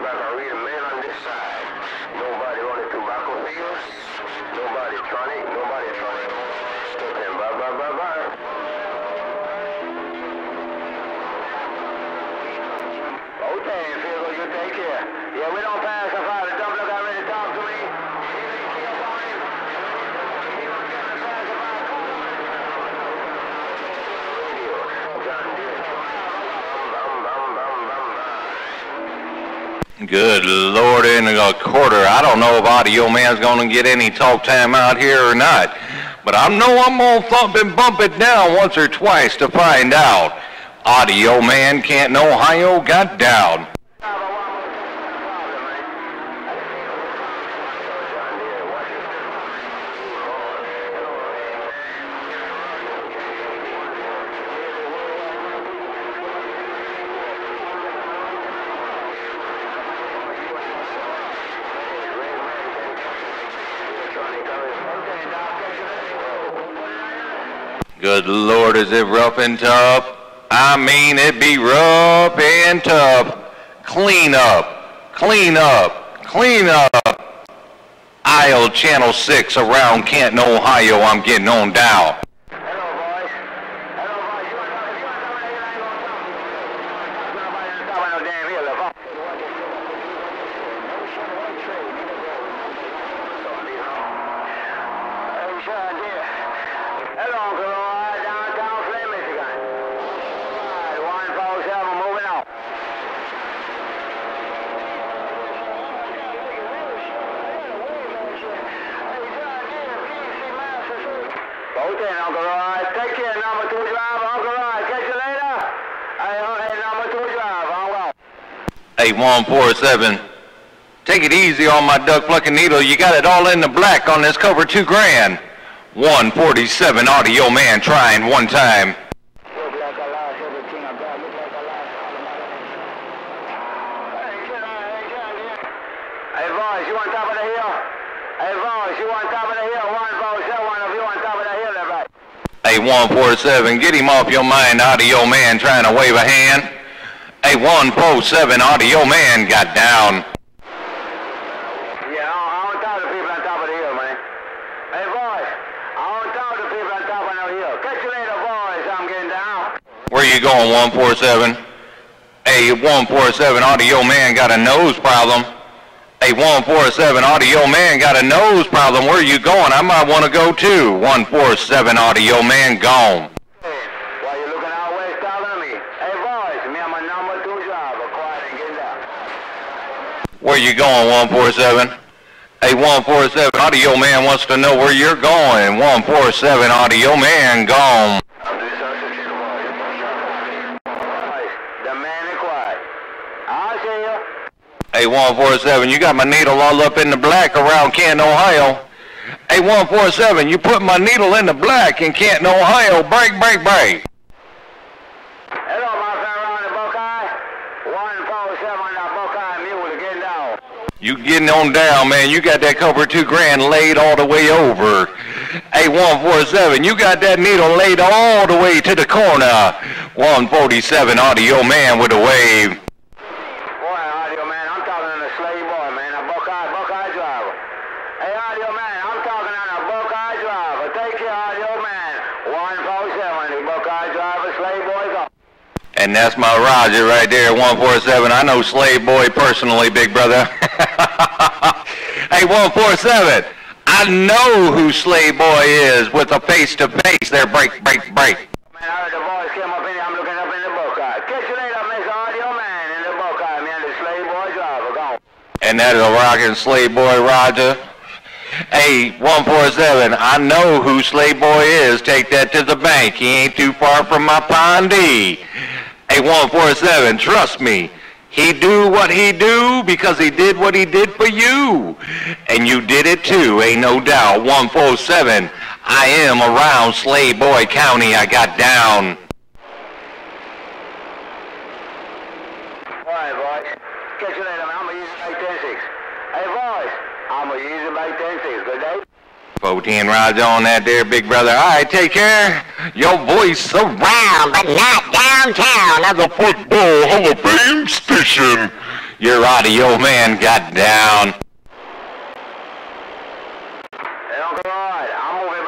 and read man on this side. Nobody on the tobacco fields. Nobody tronic. Nobody tronic. Step in. Bye, bye, bye, bye. Okay, Phil, you take care. Yeah, we don't pass the fire. The dump got ready to talk to me. Good Lord, in a quarter. I don't know if Audio Man's going to get any talk time out here or not. But I know I'm going to thump and bump it down once or twice to find out. Audio Man Canton, Ohio got down. Good Lord, is it rough and tough? I mean, it be rough and tough. Clean up, clean up, clean up. Aisle Channel 6 around Canton, Ohio, I'm getting on down. Boys. Hello, boys. You want to you want to you ain't gonna talk. Nobody on top of no damn hill. If I- Hey, Sean, dear. Hello, Uncle Roy. Downtown Flint, Michigan. All right, 147, moving on. Okay, Uncle. Take care, number two driver. Uncle Roy, catch you later. Hey, hey, number two driver. I'm well. 8147. Take it easy on my duck plucking needle. You got it all in the black on this cover two grand. 147 audio man trying one time. Look like a lost everything I got. Look like a lost Hey, boys, you on top of the hill? Hey, boys, you on top of the hill? One vote, seven, one of you on top of the hill, everybody. Hey, 147, get him off your mind, audio man trying to wave a hand. Hey, 147, audio man got down. Yeah, I don't, I don't talk to people on top of the hill, man. Hey, boys, I don't talk to people on top of no hill. Catch you later, boys. I'm getting down. Where you going, 147? Hey, 147, audio man got a nose problem. Hey, 147, audio man got a nose problem. Where are you going? I might want to go too. 147, audio man gone. Hey, why you looking out west talking me? Hey, boys, me, I'm a number two driver. Quiet and get down. Where you going, 147? Hey, 147, audio man wants to know where you're going. 147, audio man gone. A147, you got my needle all up in the black around Canton, Ohio. A147, you put my needle in the black in Canton, Ohio. Break, break, break. Hello, my 147 getting down. You getting on down, man. You got that cover two grand laid all the way over. A147, you got that needle laid all the way to the corner. 147 audio man with a wave. Hey, audio man, I'm talking on a Buckeye driver. Take care, audio man. 147, the Buckeye driver, slave boys. And that's my Roger right there, 147. I know Slave Boy personally, big brother. hey, 147. I know who Slave Boy is with a face-to-face there. Break, break, break. Man, I heard the voice came up in here. I'm looking up in the Buckeye. Catch you later, Mr. Audio Man, in the Buckeye, man, the slave boy driver. And that is a rockin' Slave Boy Roger. Hey, 147, I know who Slave Boy is. Take that to the bank. He ain't too far from my Pondee. Hey, 147, trust me. He do what he do because he did what he did for you. And you did it too, ain't no doubt. 147, I am around Slave Boy County. I got down. All right, boys. Catch you later, man. I'm going to use it by 10-6. Hey, boys. I'm a to use it Good day. rods on that there, big brother. All right, take care. Your voice around, but not downtown of the Football Hall of Fame station. Your audio man got down. Hey, Uncle I'm over